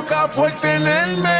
loca por tenerme